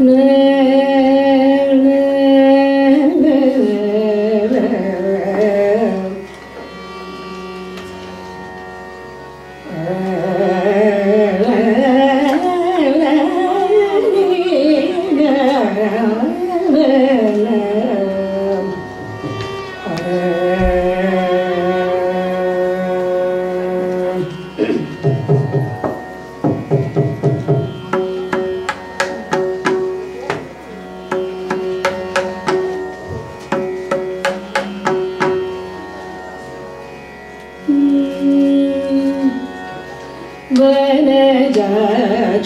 Uh... मन या